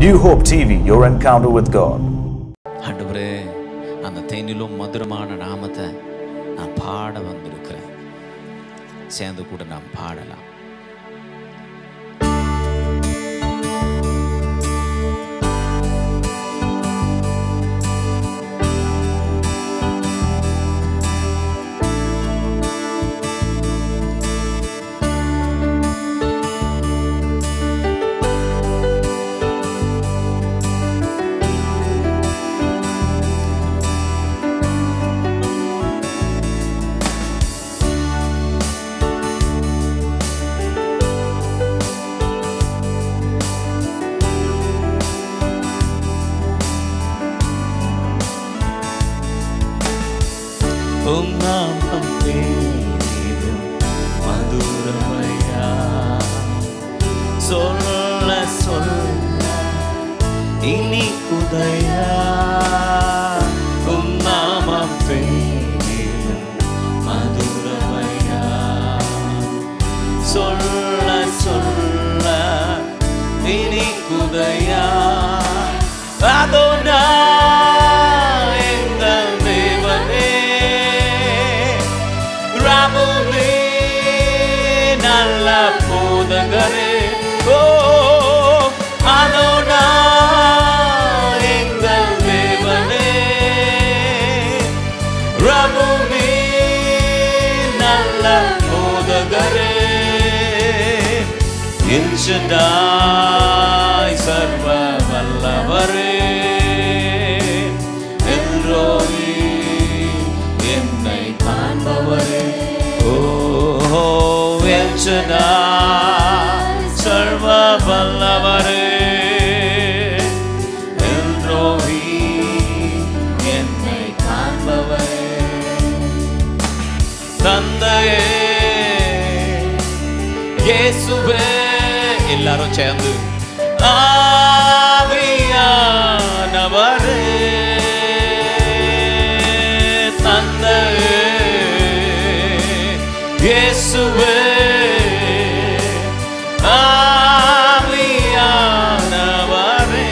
New hope TV your encounter with God ஆண்டவரே அந்த தேனிலும் மதுரமான நாமத்தை நான் பாட வந்திருக்கிறேன். சேர்ந்து கூட நான் பாடலாம். ప్రభువే నల్ల బోధగరే இன்ஷடாய் சர்வ வல்லவரே என்றோரி என்னை காண்பவரே. ஓ என்ஷடாய் சேர்ந்து ஆவியானவரே தந்தையே இயேசுவே ஆவியானவரே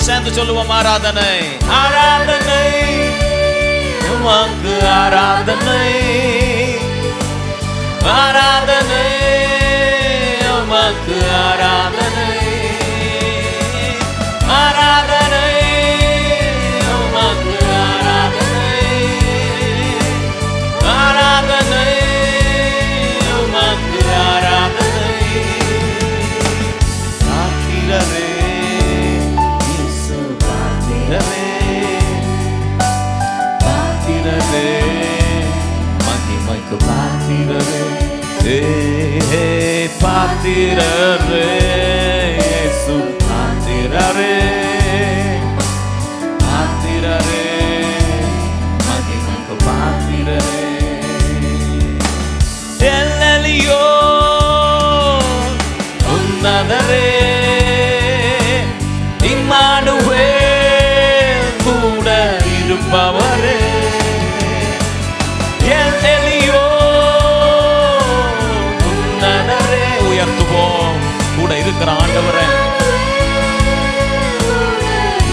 சேர்ந்து சொல்லுவோம் ஆராதனை ஆராதனை உமக்கு ஆராதனை ஆராதனை e partirà il re.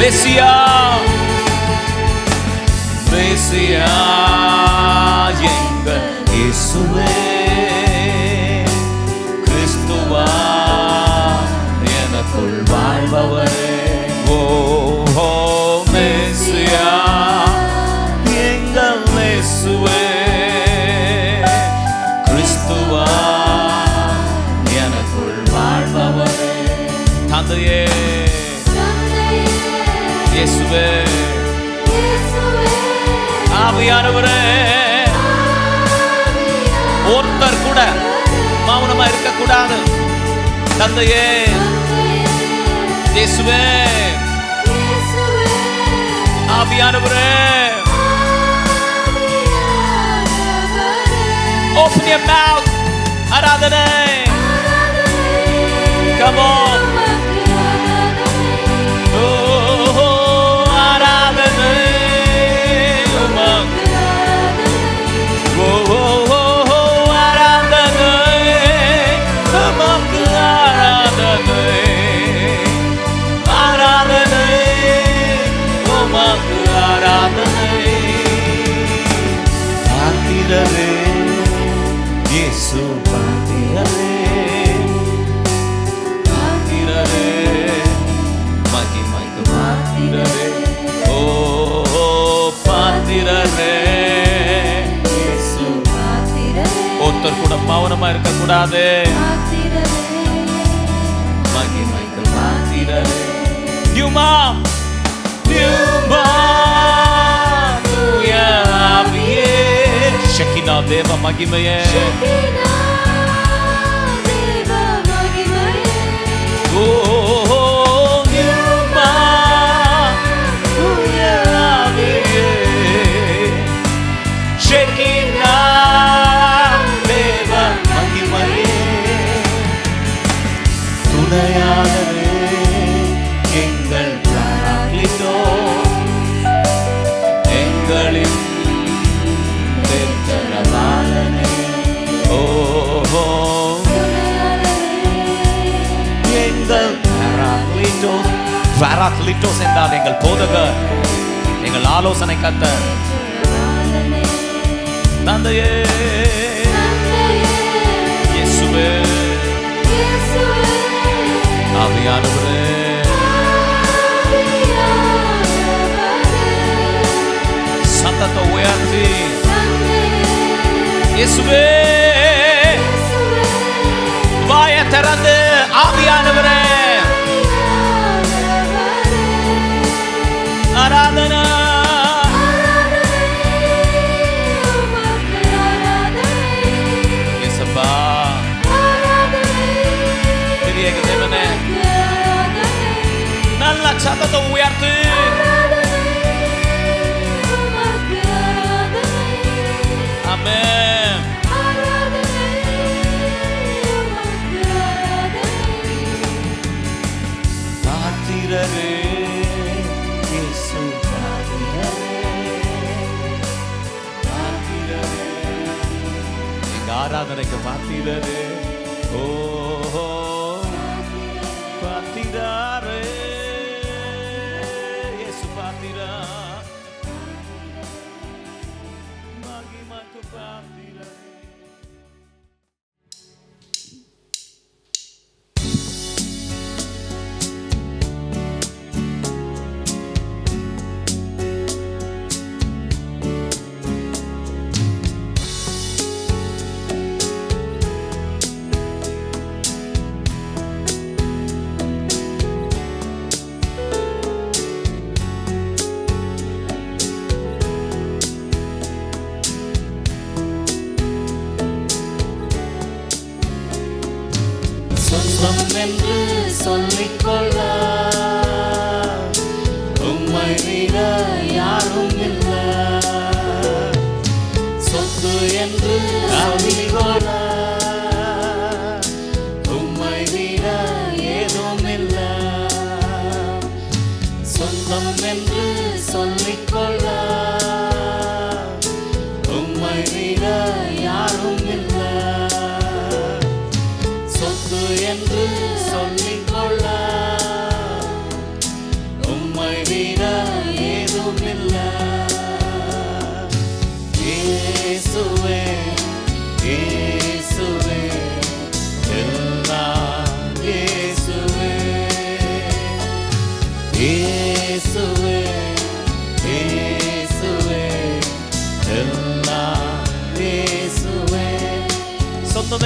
Mesia, Mesia, Yenga, Yesume, Christova, Yena, Kulbai, Bawai. தந்தையே இயேசுவே ஆவியானவரே open your mouth ஆராதனை come on Šipina Deva Magimeye Šipina Deva Magimeye கர்லிட்டோஸ் என்றால் எங்கள் போதகர் எங்கள் ஆலோசனை கத்த தந்தையே இயேசுவே. ஆவியானவரே. சத்தத்தை உயர்த்தி. இயேசுவே. chanta to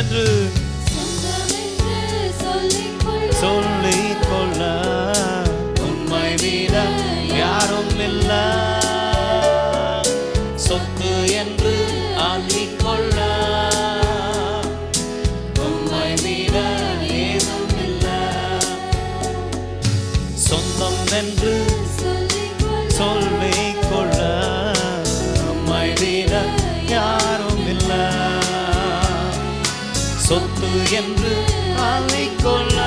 Yeah. சொத்து என்று அழைக்கொள்ள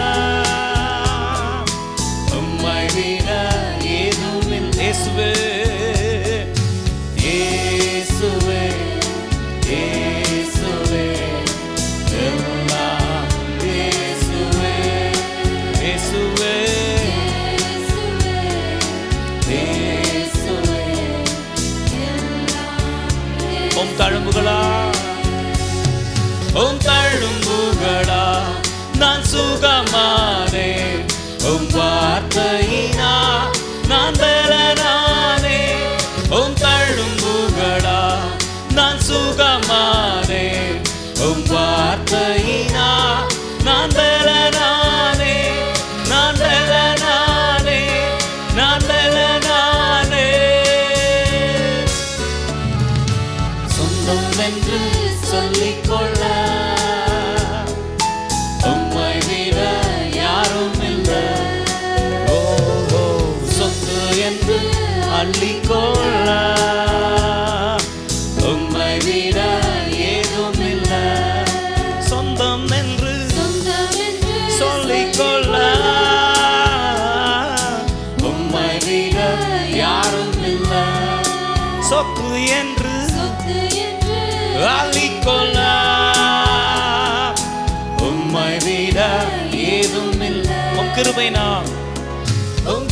உம்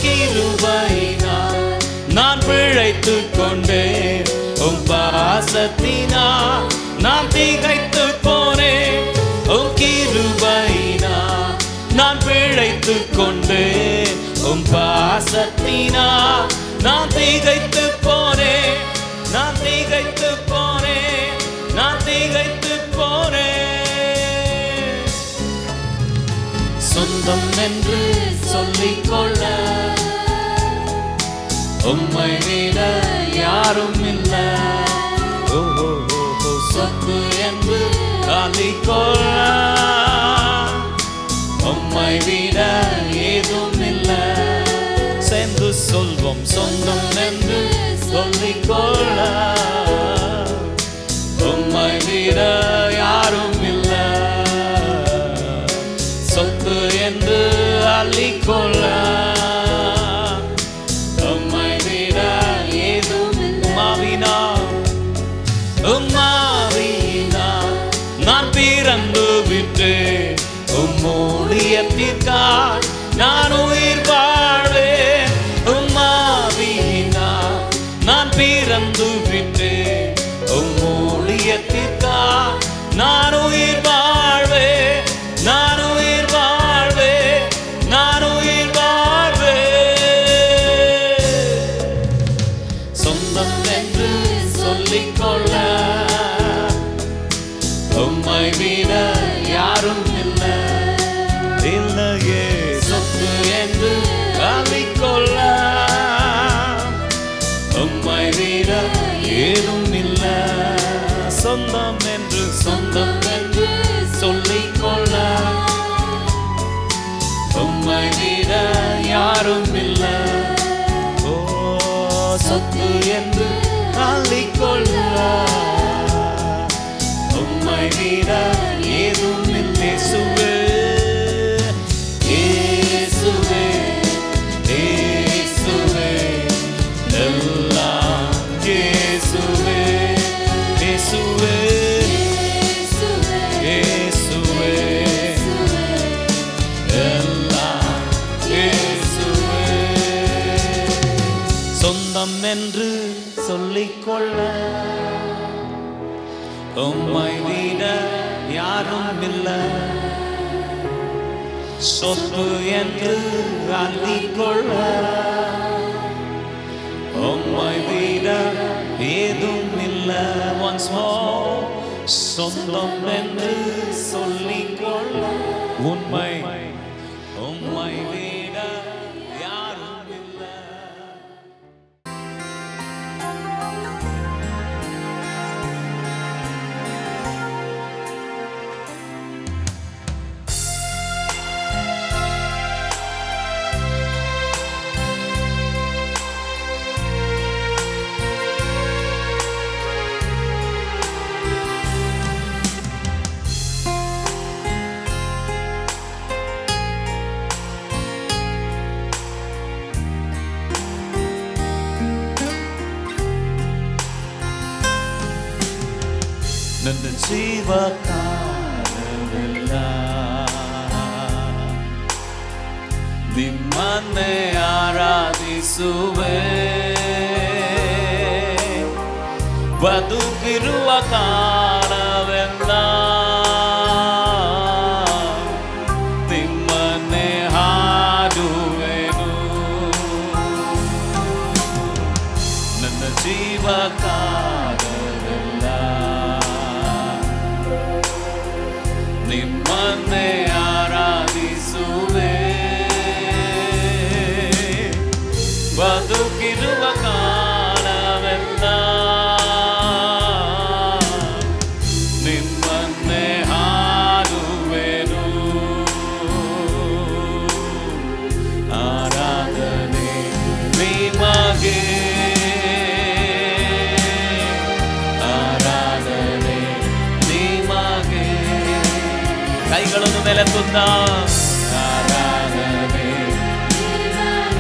நான் பிழைத்து கொண்டேன். உம் பாசத்தினா நான் திகைத்து போனேன். உம் கிருபைனா நான் பிழைத்து கொண்டேன். உம் பாசத்தினா நான் திகைத்து போனேன். நான் திகைத்து சொந்தம் என்று சொல்லிக்கொள்ள உம்மை விட யாரும் இல்லை. ஓ, சொத்து என்று காலிக்கொள்ள உம்மை விட ஏதும் இல்லை. சேர்ந்து சொல்வோம் சொந்தம் என்று சொல்லிக்கொள்ள not என்று சொல்லிக்கொள்ள உம்மை விட யாரும் இல்லை. சொத்து என்று அள்ளிக்கொள்ள உம்மை விட ஏதும் இல்லை. ஒன்ஸ் மோர் சொந்தம் என்று சொல்லிக்கொள்ள உண்மை உம்மை ಜೀವ ಕಾಲವೆಲ್ಲ ನಿಮ್ಮನ್ನೇ ಆರಾಧಿಸುವೆ ಬದುಕಿರುವ ಕಾಲವೆಲ್ಲ ನಿಮ್ಮನ್ನೇ ಹಾಡುವೆನು ನನ್ನ ಜೀವ ಕೈಗಳನ್ನು ನೆಲೆತುತ್ತ ಆರಾಧನೆ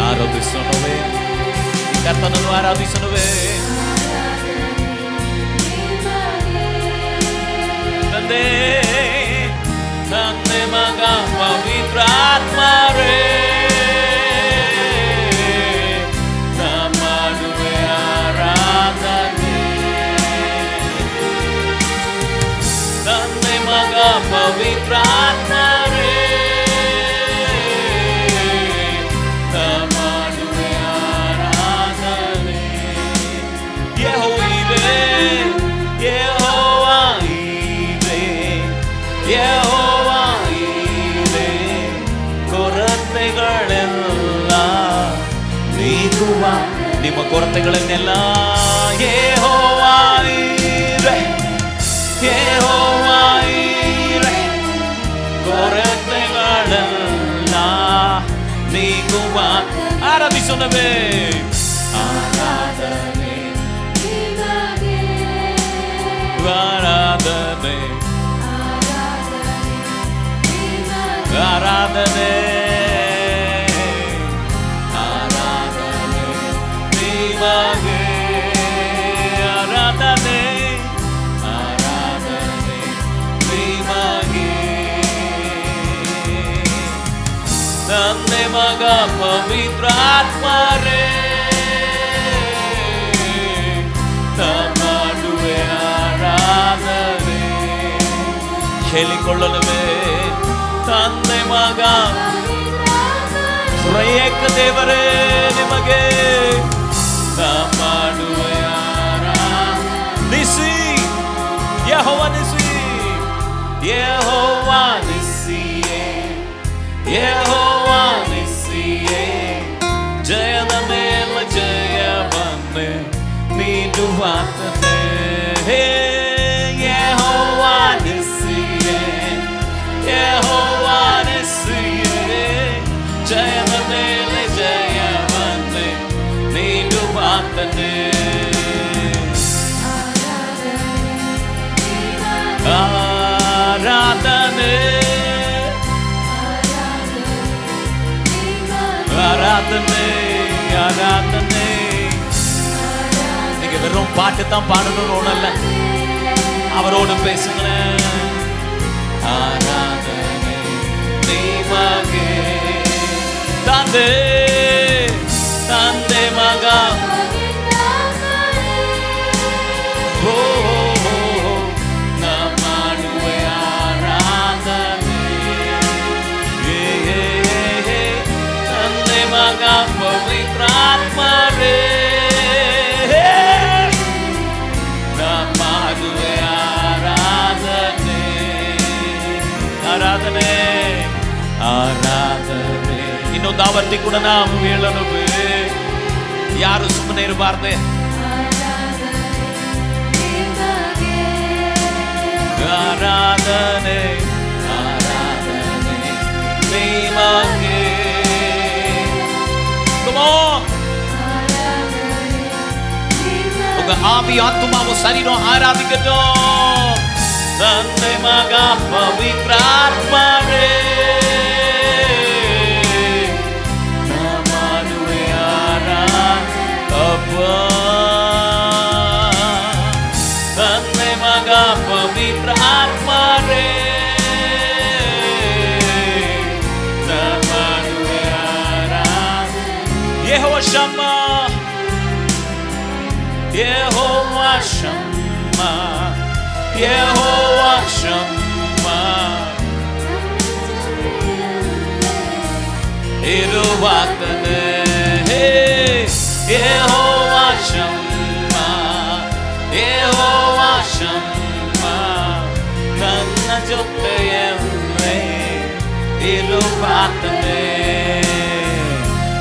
ಆರಾಧಿಸೋಣವೇ ಈ ಕರ್ತನನ್ನು ಆರಾಧಿಸೋಣವೇ quiero oír correte la mi cuba ahora mi son de ve ahora de ve ತಂದೆ ಮಗ ಪವಿತ್ರಾತ್ಮರೇ ನಮ್ಮಡುವೆ ಆರಾಧನೆ ಹೇಳಿಕೊಳ್ಳಲವೇ ತಂದೆ ಮಗ ತ್ರಯೇಕ ದೇವರೇ ನಿಮಗೆ ನಮ್ಮಡುವೆ ಆರಾಧಿಸಿ ಯಹೋವ ನಿಸಿ ಯಹೋವ ನಿಸಿಯೇ ಯಹೋವ ஆராதனே ஆராதனே. ஆராதனே ஆராதனே. நீங்க வெறும் பாட்டு தான் பாடணும்னு ஒண்ணு அவரோடு பேசுங்களேன். ஆராதனை நீ தந்தை தந்தை மகா. ಆರಾಧನೆ. ಆರಾಧನೆ ಇನ್ನೊಂದು ಆವರ್ತಿ ಕೂಡ ನಾವು ಹೇಳಲು ಯಾರು ಸುಮ್ಮನೆ ಇರಬಾರ್ದೆ? ಆರಾಧನೆ ಆರಾಧನೆ. ನಿಮಗೆ ആവി ആത്മാവ് ശരീരം ആരാധിക്കട്ടോ തന്റെ മക പവിത്രാത്മാവേ ആരാ അപ്പോ Yehovah Shammah, Yehovah Shammah. Edo Watane, Yehovah Shammah, Yehovah Shammah. Nana Jotte Yemle, Edo Watane,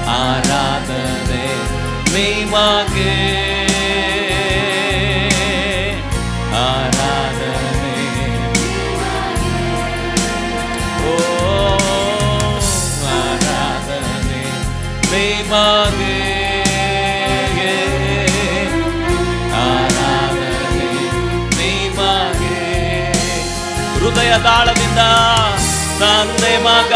Aradane, Mimage. ಹೃದಯದಾಳದಿಂದ ತಂದೆ ಮಗ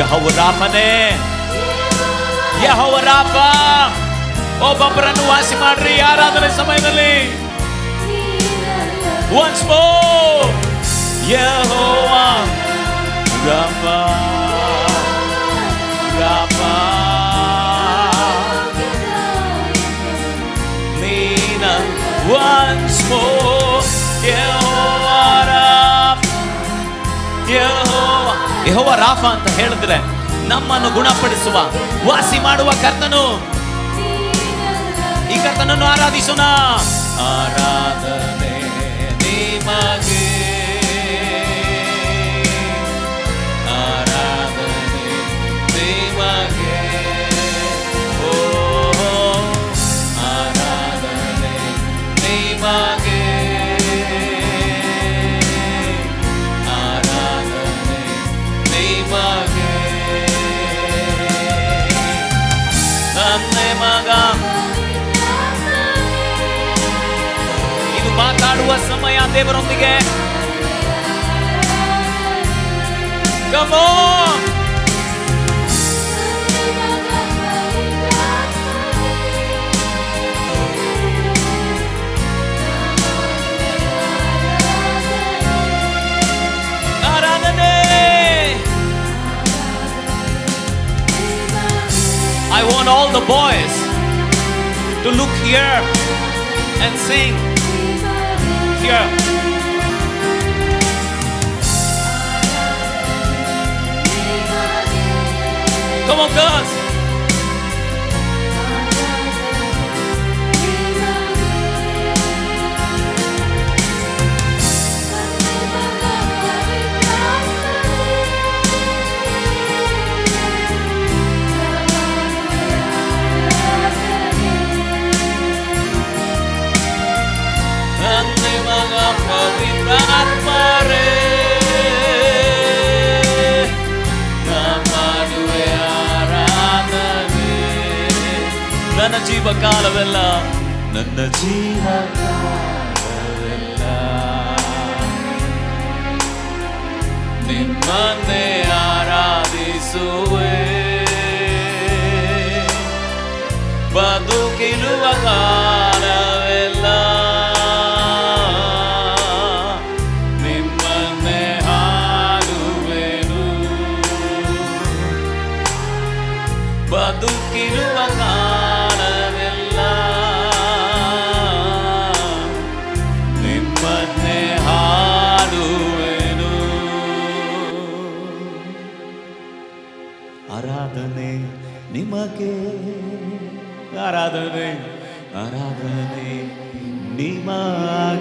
ಯಹೋವ ರಾಮನೇ ಯಹೋವ ರಾಮ ಒಬ್ಬೊಬ್ಬರನ್ನು ವಾಸಿ ಮಾಡ್ರಿ ಆರಾಧನೆ ಸಮಯದಲ್ಲಿ once more Yehovah Rapha Rapha Nina once more Yehovah Rapha Yehovah ಯೆಹೋವ ರಾಫ ಅಂತ ಹೇಳಿದ್ರೆ ನಮ್ಮನ್ನು ಗುಣಪಡಿಸುವ ವಾಸಿ ಮಾಡುವ ಕರ್ತನು. ಈ ಕರ್ತನನ್ನು ಆರಾಧಿಸೋಣ. ಆರಾಧನೆ ನಿಮಗೆ ದೇವರೊಂದಿಗೆ Come on! ಆರಾಧನೆ I want all the boys to look here and sing here. Come kiluwaga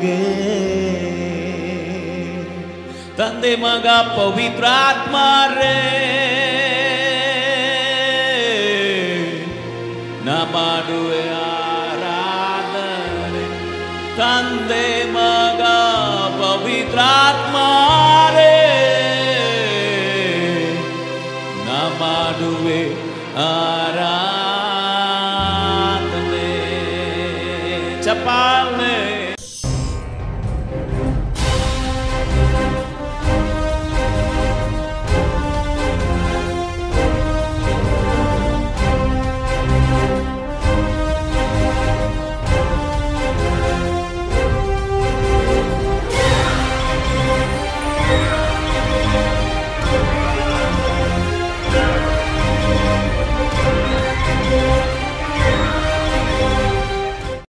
ನಿಮಗೆ ತಂದೆ ಮಗ ಪವಿತ್ರಾತ್ಮರೇ ನಾ ಮಾಡುವೆ ಆರಾಧನೆ ತಂದೆ ಮಗ ಪವಿತ್ರಾತ್ಮರೇ ನಾ ಮಾಡುವೆ ಆರಾಧನೆ